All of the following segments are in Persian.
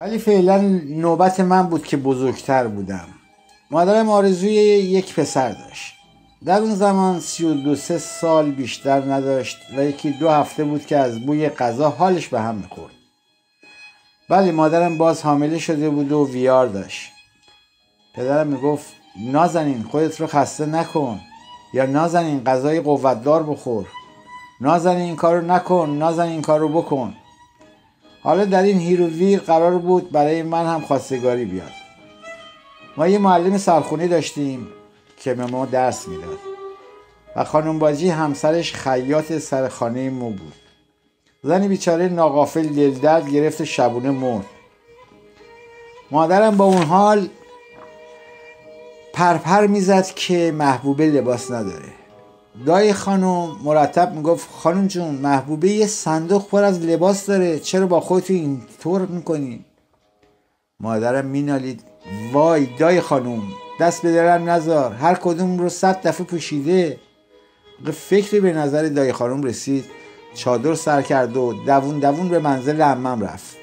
ولی فعلا نوبت من بود که بزرگتر بودم. مادرم آرزوی یک پسر داشت. در اون زمان سی و دو سه سال بیشتر نداشت و یکی دو هفته بود که از بوی غذا حالش به هم می‌خورد. بله مادرم باز حامله شده بود و ویار داشت. پدرم می‌گفت نازنین خودت رو خسته نکن یا نازنین غذای قوتدار بخور. نازنین این کارو نکن نازنین این کارو بکن. حالا در این هیر و ویر قرار بود برای من هم خواستگاری بیاد. ما یه معلم سرخونه داشتیم که به ما درس می‌داد. و خانم باجی همسرش خیاط سرخانه مون بود. زن بیچاره ناغافل دلدرد گرفت شبونه مرد. مادرم با اون حال پرپر می‌زد که محبوبه لباس نداره. دایه خانم مرتب می‌گفت خانم جون محبوبه یه صندوق پر از لباس داره چرا با خودت اینطور می‌کنی؟ مادرم مینالید وای دای خانم دست به درم نزار هر کدوم رو صد دفعه پوشیده. فکری به نظر دای خانم رسید چادر سر کرد و دوون دوون به منزل امم رفت.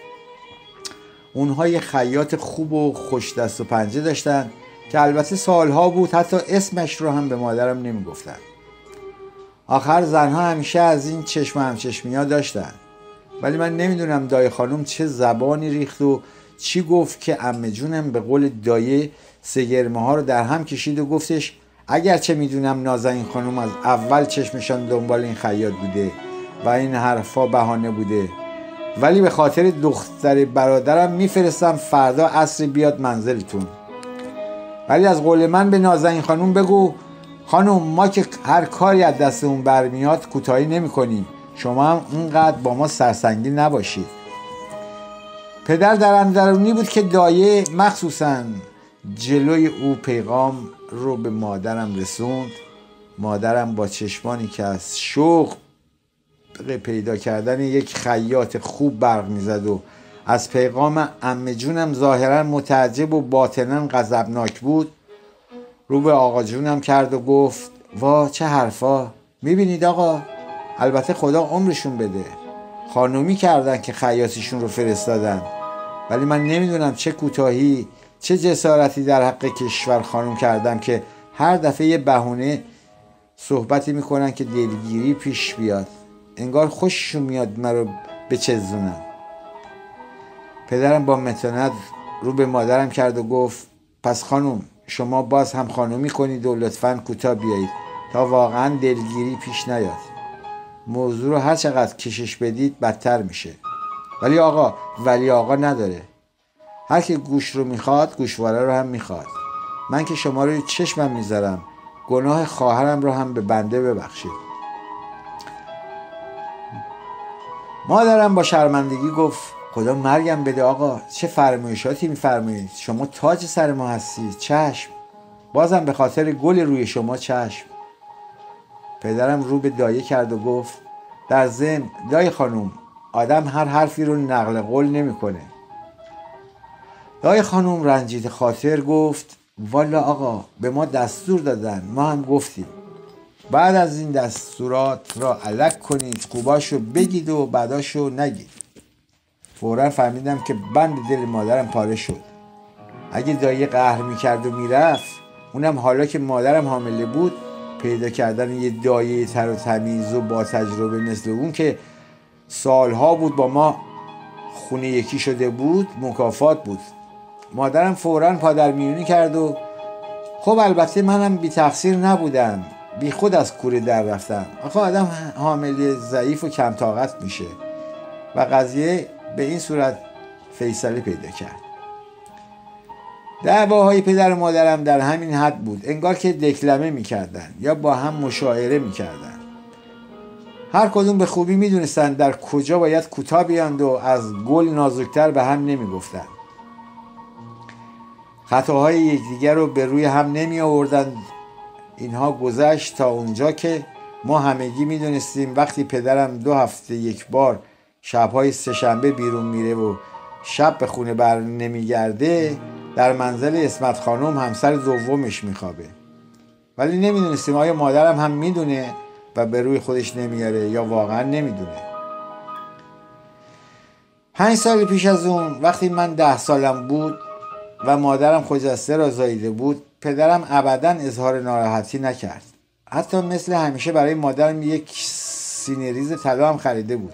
اونها یه خیاط خوب و خوش دست و پنجه داشتن که البته سالها بود حتی اسمش رو هم به مادرم نمی‌گفتن. آخر زنها همیشه از این چشم همچشمی ها داشتن. ولی من نمی‌دونم دای خانم چه زبانی ریخت و چی گفت که امه جونم به قول دایه سگرمه ها رو در هم کشید و گفتش اگرچه می‌دونم نازنین خانم از اول چشمشان دنبال این خیاط بوده و این حرفا بهانه بوده. ولی به خاطر دختر برادرم میفرستم فردا عصر بیاد منزلتون. ولی از قول من به نازنین خانم بگو خانم ما که هر کاری از دستمون برمیاد کوتاهی نمی شما هم اونقدر با ما سرسنگی نباشید. پدر در اندرونی بود که دایه مخصوصا جلوی او پیغام رو به مادرم رسوند. مادرم با چشمانی که از شوق پیدا کردن یک خیاط خوب برق می‌زد و از پیغام امه جونم ظاهرا متعجب و باطنا غضبناک بود. رو به آقا جونم کرد و گفت وا چه حرفا؟ می‌بینید آقا؟ البته خدا عمرشون بده. خانومی کردن که خیاطیشون رو فرستادن. ولی من نمی‌دونم چه کوتاهی چه جسارتی در حق کشور خانم کردم که هر دفعه یه بهونه صحبتی می‌کنن که دلگیری پیش بیاد. انگار خوششون میاد مرا بچزونن. پدرم با متانت رو به مادرم کرد و گفت پس خانم شما باز هم خانومی کنید و لطفا کوتاه بیایید تا واقعا دلگیری پیش نیاد. موضوع رو هر چقدر کشش بدید بدتر میشه. ولی آقا ولی آقا نداره. هر که گوش رو می‌خواد گوشواره رو هم می‌خواد. من که شما رو چشمم می‌ذارم. گناه خواهرم رو هم به بنده ببخشید. مادرم با شرمندگی گفت خدا مرگم بده آقا. چه فرمایشاتی میفرمایید؟ شما تاج سر ما هستید. چشم. بازم به خاطر گل روی شما چشم. پدرم رو به دایه کرد و گفت در ضمن دای خانوم آدم هر حرفی رو نقل قول نمی‌کنه. دای خانوم رنجید خاطر گفت والا آقا به ما دستور دادن. ما هم گفتیم. بعد از این دستورات را علک کنید خوباشو بگید و بعداشو نگید. فورا فهمیدم که بند دل مادرم پاره شد. اگه دایی قهر می‌کرد و می‌رفت اونم حالا که مادرم حامله بود پیدا کردن یه دایه تر و تمیز و با تجربه مثل اون که سالها بود با ما خونه یکی شده بود مکافات بود. مادرم فورا پادر میونی کرد و خب البته منم بی تقصیر نبودم بی خود از کوره در رفتم. آخه آدم حامله ضعیف و کم طاقت میشه. و قضیه به این صورت فیصله پیدا کرد. دعواهای پدر و مادرم در همین حد بود. انگار که دکلمه می‌کردن یا با هم مشاعره می‌کردن هر کدوم به خوبی می‌دونستن در کجا باید کوتاه بیاند و از گل نازکتر به هم نمی‌گفتند. خطاهای یکدیگر رو به روی هم نمی آوردن اینها گذشت تا اونجا که ما همگی می‌دونستیم وقتی پدرم دو هفته یک بار شبهای سهشنبه بیرون میره و شب به خونه بر نمیگرده در منزل اسمت خانم همسر دومش میخوابه. ولی نمی‌دونستیم آیا مادرم هم می‌دونه و به روی خودش نمیاره یا واقعا نمی‌دونه. پنج سال پیش از اون وقتی من ده سالم بود و مادرم خجسته را زاییده بود پدرم ابدا اظهار ناراحتی نکرد. حتی مثل همیشه برای مادرم یک سینریز طلا هم خریده بود.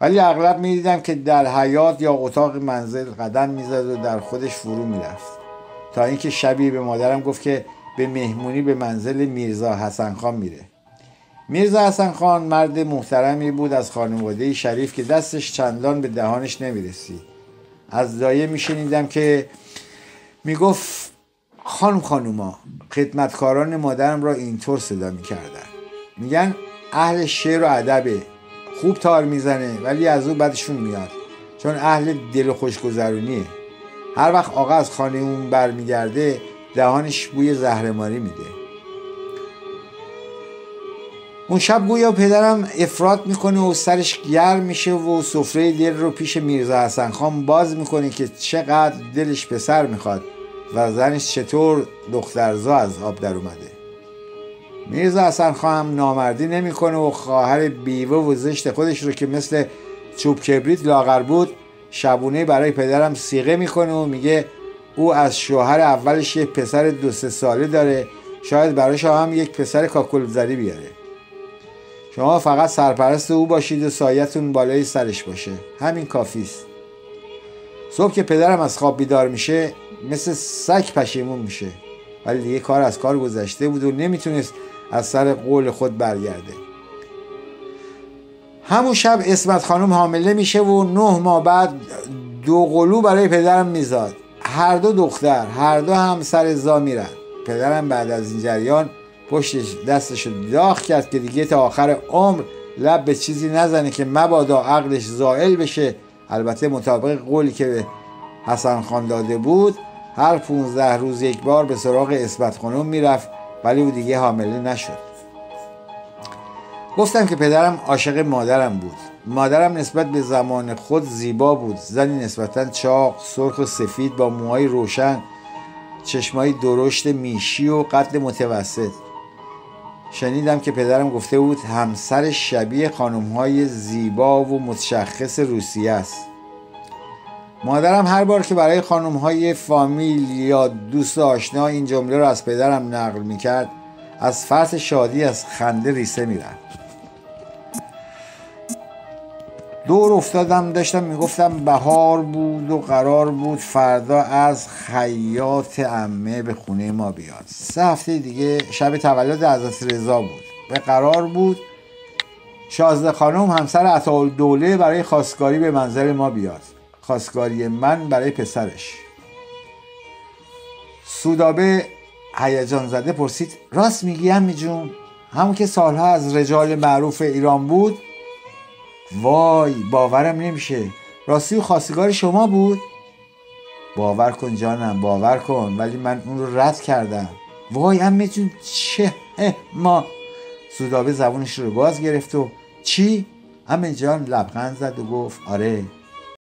ولی اغلب می‌دیدم که در حیات یا اتاق منزل قدم می‌زد و در خودش فرو می‌رفت. تا اینکه شبی به مادرم گفت که به مهمونی به منزل میرزا حسن خان میره. میرزا حسن خان مرد محترمی بود از خانواده شریف که دستش چندان به دهانش نمی‌رسید. از دایه میشنیدم که می‌گفت خانم خانوما خدمتکاران مادرم را اینطور صدا می‌کردن. میگن اهل شعر و ادبه خوب تار می‌زنه ولی از او بدشون میاد. چون اهل دل خوشگذرونیه هر وقت آقا از خانه اون برمیگرده دهانش بوی زهرماری میده. اون شب گویا پدرم افراد می‌کنه و سرش گرم میشه و سفره دل رو پیش میرزا حسن خان باز می‌کنه که چقدر دلش پسر می‌خواد و زنش چطور دخترزا از آب در اومده. میرزا حسن خان هم نامردی نمی‌کنه و خواهر بیوه و زشت خودش رو که مثل چوب کبریت لاغر بود شبونه برای پدرم سیغه می‌کنه و میگه او از شوهر اولش یک پسر دو سه ساله داره شاید براش هم یک پسر کاکلزری بیاره. شما فقط سرپرست او باشید و سایتون بالای سرش باشه. همین کافیست صبح که پدرم از خواب بیدار میشه مثل سگ پشیمون میشه. ولی دیگه کار از کار گذشته بود و نمی‌تونست از سر قول خود برگرده. همون شب اسمت خانم حامله میشه و نه ماه بعد دو قلو برای پدرم میزاد. هر دو دختر هر دو هم سر زا میرن. پدرم بعد از این جریان پشتش دستش رو داغ کرد که دیگه تا آخر عمر لب به چیزی نزنه که مبادا عقلش زائل بشه. البته مطابق قولی که به حسن خان داده بود هر 15 روز یک بار به سراغ اسمت خانم می‌رفت. ولی او دیگه حامله نشد. گفتم که پدرم عاشق مادرم بود. مادرم نسبت به زمان خود زیبا بود. زنی نسبتا چاق سرخ و سفید با موهای روشن چشمایی درشت میشی و قد متوسط. شنیدم که پدرم گفته بود همسر شبیه خانمهای زیبا و متشخص روسیه است. مادرم هر بار که برای خانمهای فامیل یا دوست آشنا این جمله رو از پدرم نقل می‌کرد از فرط شادی از خنده ریسه می‌رفت. دور افتادم داشتم می‌گفتم بهار بود و قرار بود فردا از خیاط امه به خونه ما بیاد. سه هفته دیگه شب تولد حضرت رضا بود. به قرار بود شازده خانم همسر عطال دوله برای خواستگاری به منزل ما بیاد. خواستگاری من برای پسرش. سودابه هیجان زده پرسید راست میگی امی جون؟ همون که سالها از رجال معروف ایران بود؟ وای باورم نمیشه. راستی و خواستگار شما بود. باور کن جانم باور کن ولی من اون رو رد کردم. وای امه جون چه ما سودابه زبونش رو باز گرفت و چی؟ امه جان لبخند زد و گفت آره.